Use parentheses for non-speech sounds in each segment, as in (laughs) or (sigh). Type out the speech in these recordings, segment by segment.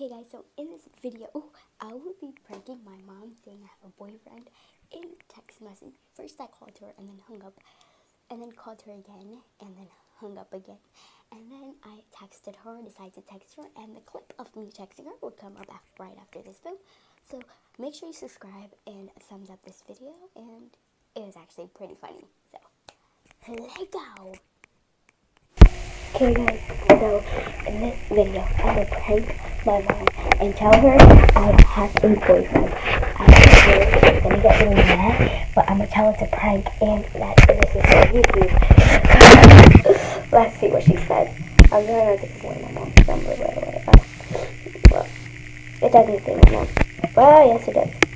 Okay guys, so in this video, I will be pranking my mom saying I have a boyfriend in text message. First I called her and then hung up, and then called her again and then hung up again. And then I texted her, decided to text her, and the clip of me texting her will come up after, right after this film. So make sure you subscribe and thumbs up this video, and it was actually pretty funny. So, let go! Okay guys, so in this video I will prank my mom and tell her I have a boyfriend. I know she's gonna get really mad, but I'm gonna tell her to prank and that this is for YouTube. (laughs) Let's see what she says. I'm to ignore my mom's number right away. Well, it doesn't say my mom. Well, yes it does.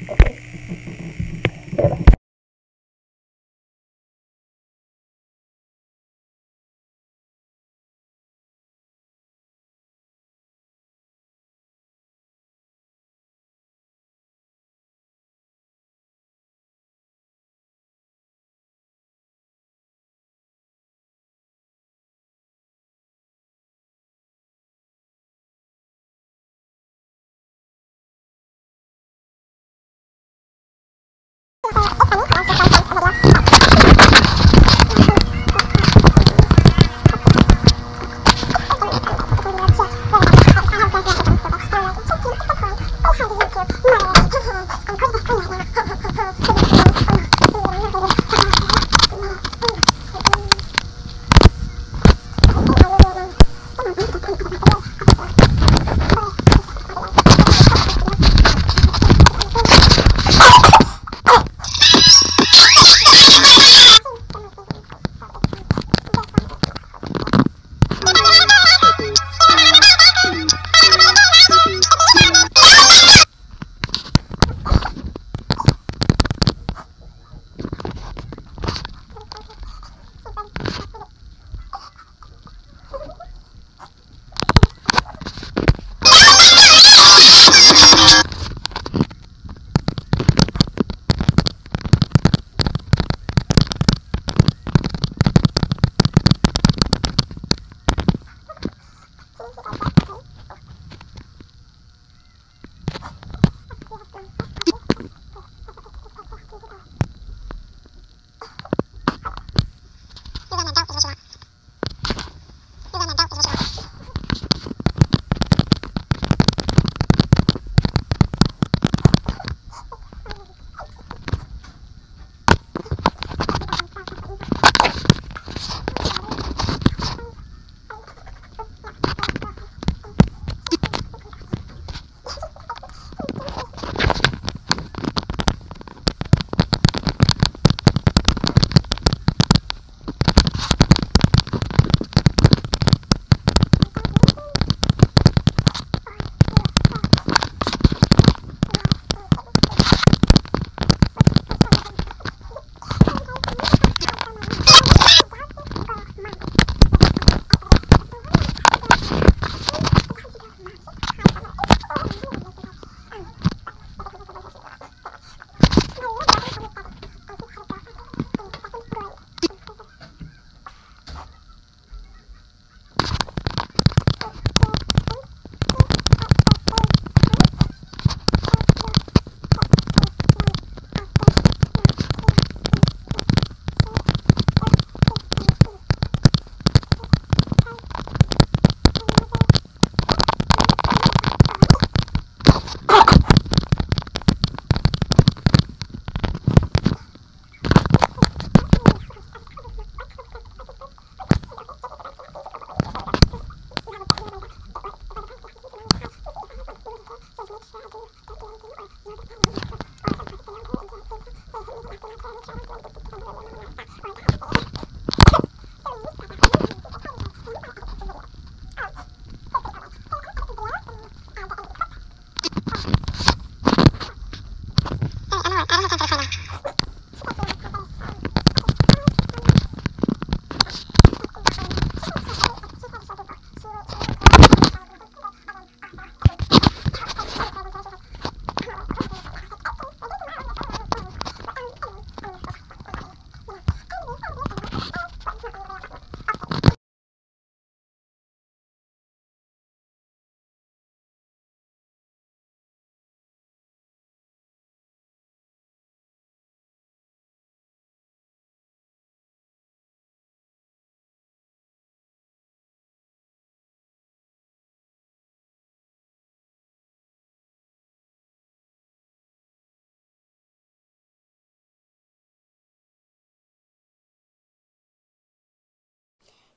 すいません。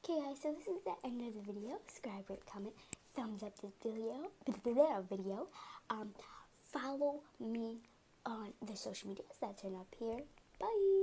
Okay guys, so this is the end of the video. Subscribe, rate, comment, thumbs up this video. (laughs) Video. Um, follow me on the social medias that turn up here. Bye.